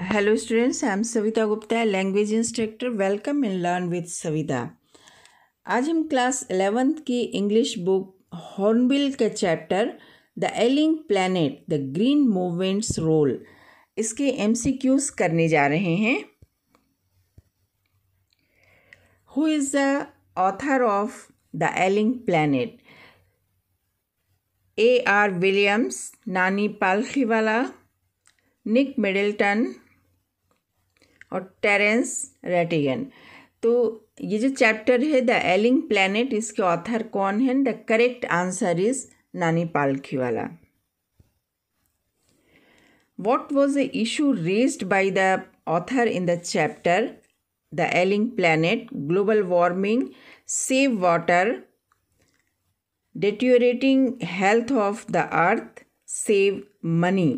Hello students, I am Savita Gupta, language instructor. Welcome in Learn with Savita. आज हम class 11th की English book hornbill के chapter the ailing planet the green movements role इसके MCQs करने जा रहे हैं who is the author of the ailing planet A R Williams Nani Palkhivala Nick Middleton और टेरेंस रेटिगन। तो ये जो चैप्टर है, द एलिंग प्लैनेट, इसके ऑथर कौन है? The correct answer is Nani Palkhivala what was the issue raised by the author in the chapter the ailing planet global warming save water deteriorating health of the earth save money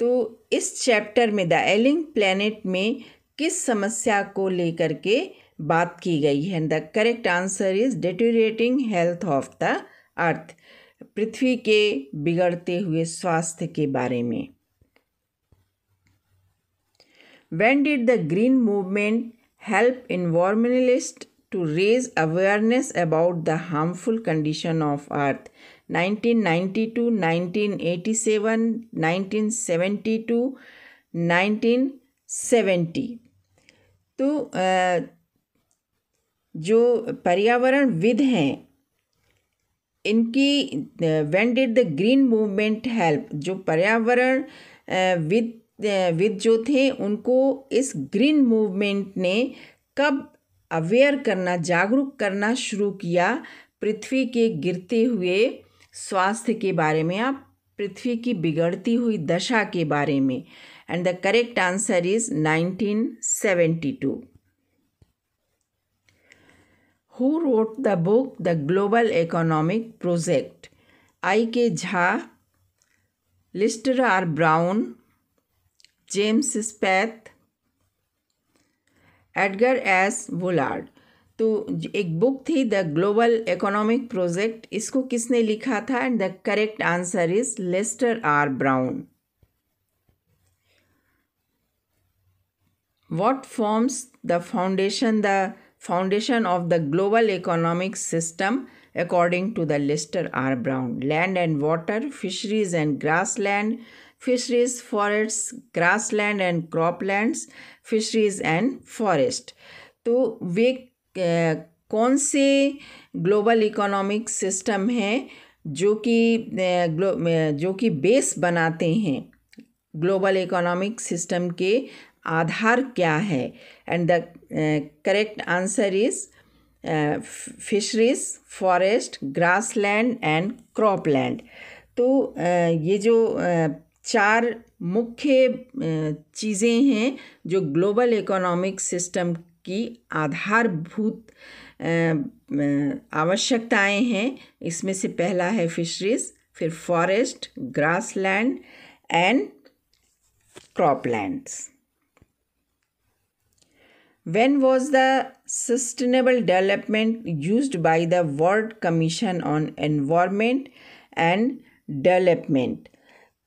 तो इस chapter में the ailing planet में किस समस्या को लेकर के बात की गई है? The correct answer is deteriorating health of the earth पृथ्वी के बिगड़ते हुए स्वास्थ्य के बारे में। When did the green movement help environmentalist to raise awareness about the harmful condition of earth. 1992 1987 1972 1970 तो जो पर्यावरण विद हैं, इनकी when did the green movement help जो पर्यावरण विद विद जो थे, उनको इस ग्रीन मूवमेंट ने कब अवेयर करना, जागरूक करना शुरू किया पृथ्वी के गिरते हुए स्वास्थ्य के बारे में। आप पृथ्वी की बिगड़ती हुई दशा के बारे में। And the correct answer is 1972 who wrote the book the global economic project I K Jha Lester R Brown James Speth Edgar S. Woolard. तो एक बुक थी, द ग्लोबल इकोनॉमिक प्रोजेक्ट। इसको किसने लिखा था? And the correct answer is Lester R Brown. What forms the foundation the foundation of the global economic system according to the Lester R Brown. Land and water, fisheries and grassland fisheries, forests, grassland and croplands. Fisheries and forest. तो वे कौन से global economic system हैं जो कि जो कि base बनाते हैं? ग्लोबल इकोनॉमिक सिस्टम के आधार क्या है? And the correct answer is fisheries forest grassland and cropland तो ये जो चार मुख्य चीज़ें हैं जो ग्लोबल इकोनॉमिक सिस्टम की आधारभूत आवश्यकताएँ हैं इसमें से पहला है फिशरीज फिर forest grassland and croplands when was the sustainable development used by the world commission on environment and development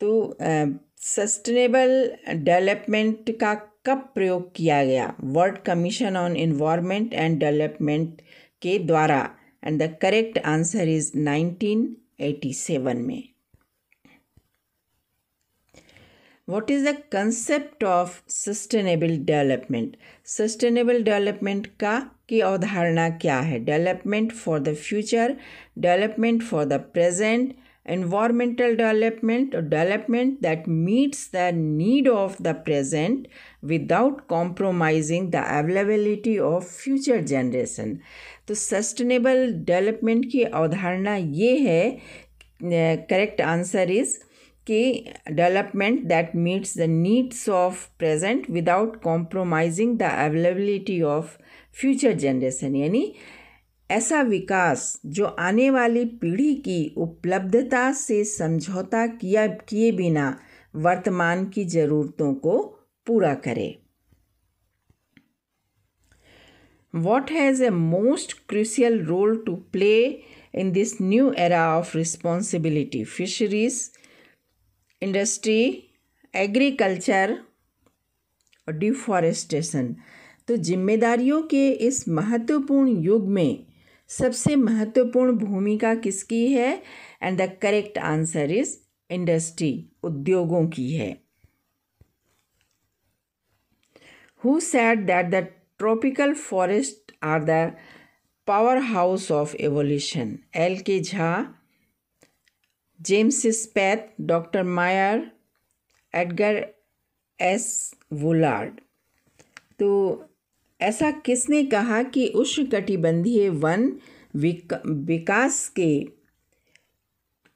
तो सस्टेनेबल डेवलपमेंट का कब प्रयोग किया गया? World commission on environment and development के द्वारा। And the correct answer is 1987 में। What is the concept of sustainable development sustainable development का, की अवधारणा क्या है? Development for the future development for the present environmental development or development that meets the need of the present without compromising the availability of future generation तो sustainable development की अवधारणा ये है करेक्ट आंसर इज कि development that meets the needs of present without compromising the availability of future generation यानी ऐसा विकास जो आने वाली पीढ़ी की उपलब्धता से समझौता किया, किए बिना वर्तमान की ज़रूरतों को पूरा करे। What has a most crucial role to play in this new era of responsibility fisheries industry agriculture और डिफॉरेस्टेशन तो जिम्मेदारियों के इस महत्वपूर्ण युग में सबसे महत्वपूर्ण भूमिका किसकी है? And the correct answer is industry उद्योगों की है। Who said that the tropical forest are the powerhouse of evolution L K Jha James Speth doctor Myer Edgar S Woolard तो ऐसा किसने कहा कि उष्णकटिबंधीय वन विकास के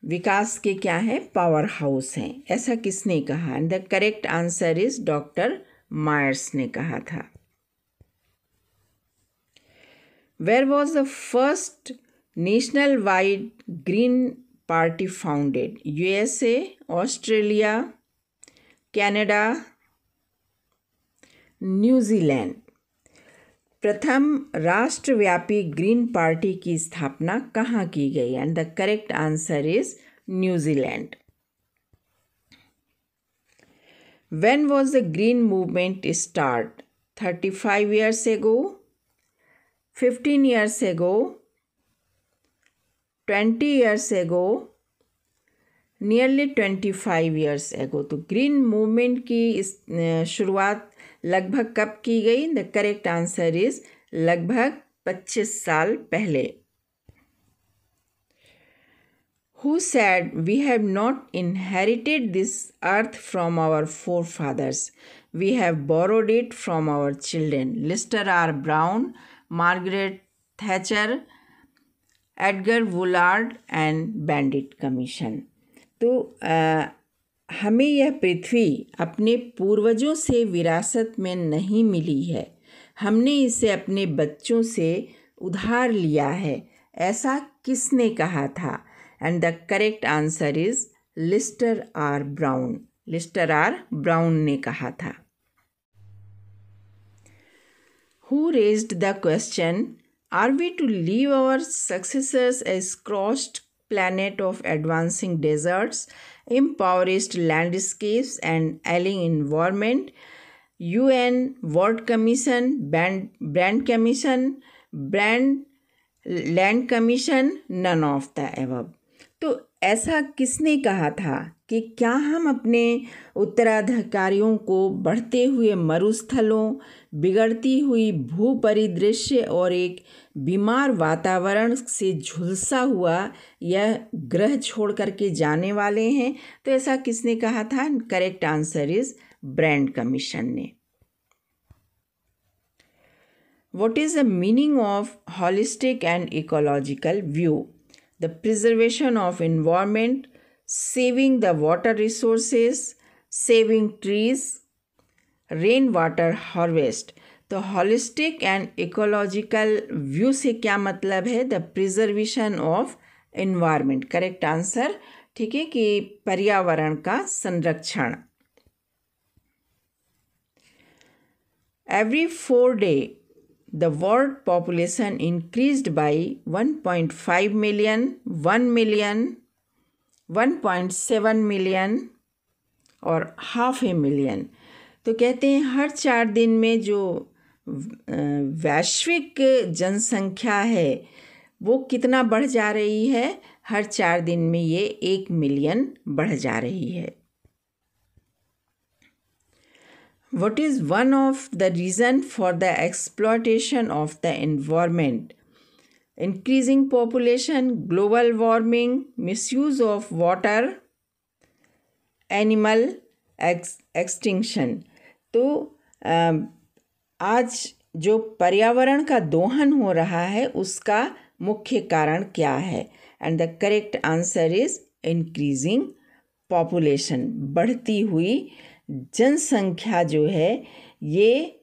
विकास के क्या है? पावर हाउस हैं। ऐसा किसने कहा? The correct answer is doctor Myers ने कहा था। Where was the first national wide green party founded USA Australia Canada New Zealand प्रथम राष्ट्रव्यापी ग्रीन पार्टी की स्थापना कहाँ की गई? And the correct answer is New Zealand when was the green movement start thirty five years ago fifteen years ago twenty years ago nearly twenty five years ago तो green movement की शुरुआत लगभग कब की गई? द करेक्ट आंसर इज़ लगभग पच्चीस साल पहले। Who said we have not inherited this earth from our forefathers we have borrowed it from our children Lester R Brown Margaret Thatcher Edgar Woolard and bandit commission तो आ, हमें यह पृथ्वी अपने पूर्वजों से विरासत में नहीं मिली है। हमने इसे अपने बच्चों से उधार लिया है। ऐसा किसने कहा था? And the correct answer is Lester R Brown Lester R Brown ने कहा था। Who raised the question are we to leave our successors as crossed planet of advancing deserts, impoverished landscapes, and ailing environment. UN World Commission, Brand, Brand Commission, Brand Land Commission, none of the above. तो ऐसा किसने कहा था कि क्या हम अपने उत्तराधिकारियों को बढ़ते हुए मरुस्थलों, बिगड़ती हुई भू परिदृश्य और एक बीमार वातावरण से झुलसा हुआ यह ग्रह छोड़ करके जाने वाले हैं? तो ऐसा किसने कहा था? Correct answer is Brundtland commission ने। What is the meaning of holistic and ecological view the preservation of environment saving the water resources, saving trees, rain water harvest तो हॉलिस्टिक एंड इकोलॉजिकल व्यू से क्या मतलब है? The preservation of environment correct answer ठीक है कि पर्यावरण का संरक्षण। Every four day the world population increased by 1.5 million 1 million 1.7 million और हाफ़ ए मिलियन तो कहते हैं हर चार दिन में जो वैश्विक जनसंख्या है, वो कितना बढ़ जा रही है? हर चार दिन में ये एक मिलियन बढ़ जा रही है। What is one of the reason for the exploitation of the environment increasing population, global warming, misuse of water, animal extinction तो आज जो पर्यावरण का दोहन हो रहा है उसका मुख्य कारण क्या है? And the correct answer is increasing population बढ़ती हुई जनसंख्या जो है, ये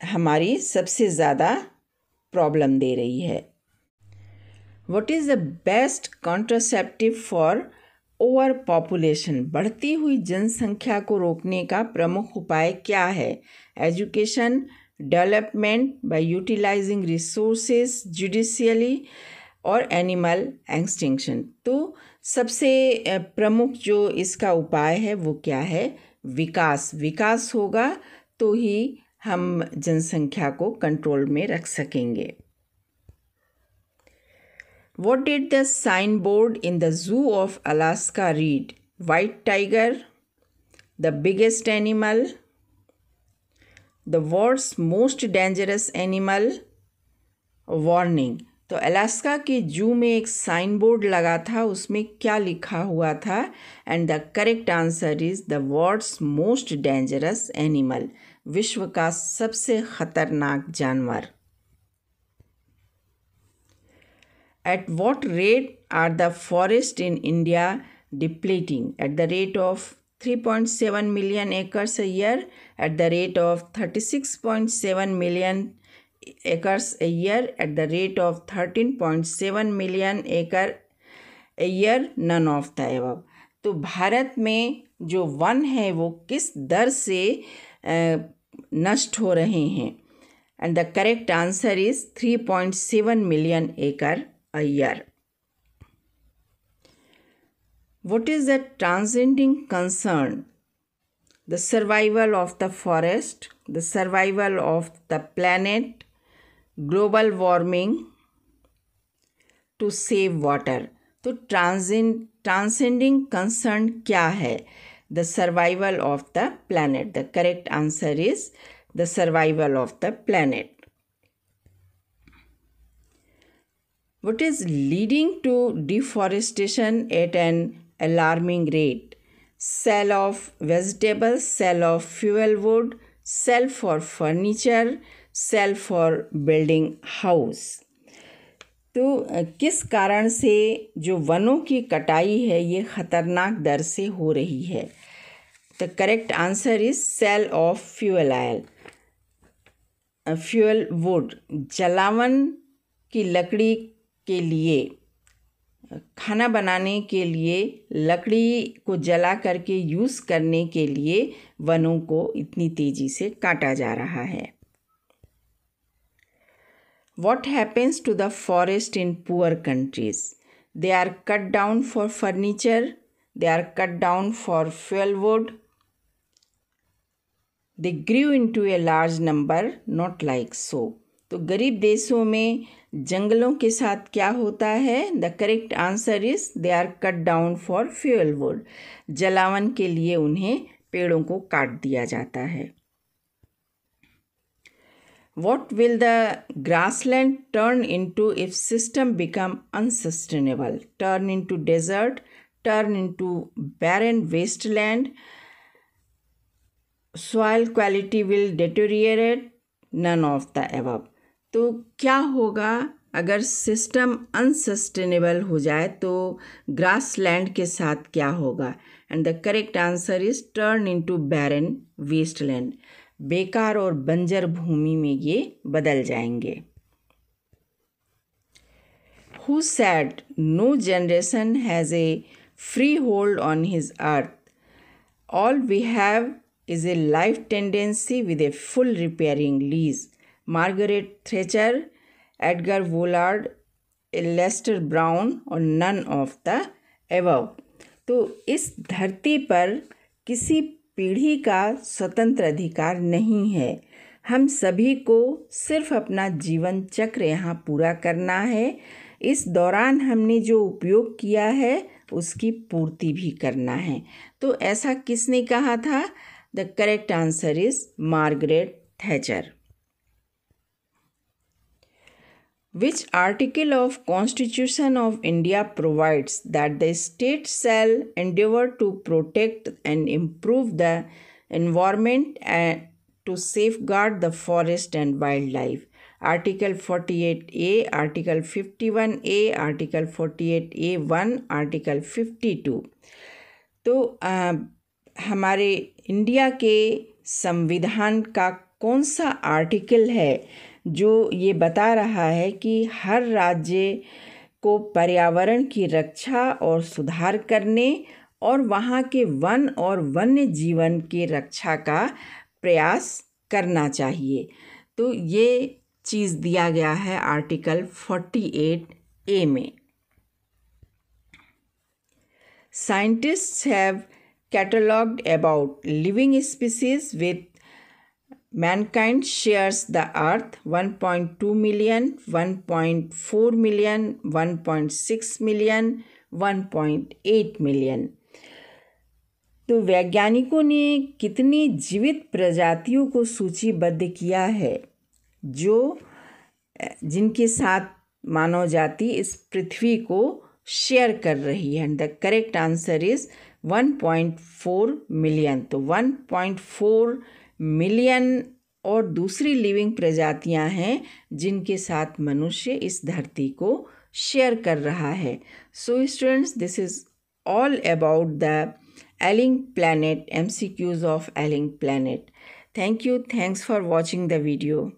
हमारी सबसे ज़्यादा प्रॉब्लम दे रही है। What is the best contraceptive for over population बढ़ती हुई जनसंख्या को रोकने का प्रमुख उपाय क्या है? Education development by utilising resources judiciously और एनिमल एक्सटिंक्शन तो सबसे प्रमुख जो इसका उपाय है वो क्या है? विकास विकास होगा तो ही हम जनसंख्या को कंट्रोल में रख सकेंगे। What did the sign board in the zoo of Alaska read white tiger the biggest animal the world's most dangerous animal warning तो अलास्का के जू में एक साइन बोर्ड लगा था, उसमें क्या लिखा हुआ था? And the correct answer is the world's most dangerous animal विश्व का सबसे खतरनाक जानवर। At what rate are the forest in India depleting at the rate of 3.7 million acres year at the rate of 36.7 million year at the rate of thirteen point seven million acre a year, none of the above. तो भारत में जो one है, वो किस दर से नष्ट हो रहे हैं? And the correct answer is 3.7 million acre a year what is the transcending concern the survival of the forest the survival of the planet global warming, to save water. तो ट्रांसेंड ट्रांसेंडिंग कंसर्न क्या है the survival of the planet the correct answer is the survival of the planet what is leading to deforestation at an alarming rate sale of vegetables sale of fuel wood sell for furniture sell for building house तो किस कारण से जो वनों की कटाई है, ये ख़तरनाक दर से हो रही है? The correct answer is sale of fuel oil fuel wood जलावन की लकड़ी के लिए खाना बनाने के लिए, लकड़ी को जला करके यूज़ करने के लिए वनों को इतनी तेज़ी से काटा जा रहा है। Happens to the forest in poor countries they are cut down for furniture they are cut down for fuel wood they grieve into a large number not like so तो गरीब देशों में जंगलों के साथ क्या होता है? The correct answer is they are cut down for fuel wood जलावन के लिए उन्हें पेड़ों को काट दिया जाता है। Grassland turn into if system become unsustainable turn into desert turn into barren wasteland soil quality will deteriorate none of the तो क्या होगा अगर सिस्टम अनसस्टेनेबल हो जाए तो ग्रास लैंड के साथ क्या होगा? And the correct answer is turn into barren wasteland बेकार और बंजर भूमि में ये बदल जाएँगे। Who said no generation has a freehold on his earth all we have is a life tendency with a full repairing lease Margaret Thatcher Edgar Woolard Lester Brown और none of the एवव तो इस धरती पर किसी पीढ़ी का स्वतंत्र अधिकार नहीं है। हम सभी को सिर्फ़ अपना जीवन चक्र यहाँ पूरा करना है। इस दौरान हमने जो उपयोग किया है, उसकी पूर्ति भी करना है। तो ऐसा किसने कहा था? The correct answer is Margaret Thatcher which article of constitution of india provides that the state shall endeavor to protect and improve the environment and to safeguard the forest and wildlife article 48a article 51a article 48a 1 article 52 तो आ, हमारे India के संविधान का कौन सा article है जो ये बता रहा है कि हर राज्य को पर्यावरण की रक्षा और सुधार करने और वहाँ के वन और वन्य जीवन की रक्षा का प्रयास करना चाहिए। तो ये चीज़ दिया गया है आर्टिकल फोर्टी एट ए में। Scientists have catalogued about living species with mankind shares the earth 1.2 million 1.4 million 1.6 million 1.8 million. तो वैज्ञानिकों ने कितनी जीवित प्रजातियों को सूचीबद्ध किया है, जो जिनके साथ मानव जाति इस पृथ्वी को शेयर कर रही है। The correct answer is 1.4 million तो 1.4 मिलियन और दूसरी लिविंग प्रजातियाँ हैं जिनके साथ मनुष्य इस धरती को शेयर कर रहा है। So students this is all about the ailing planet M C Qs of ailing planet thank you thanks for watching the video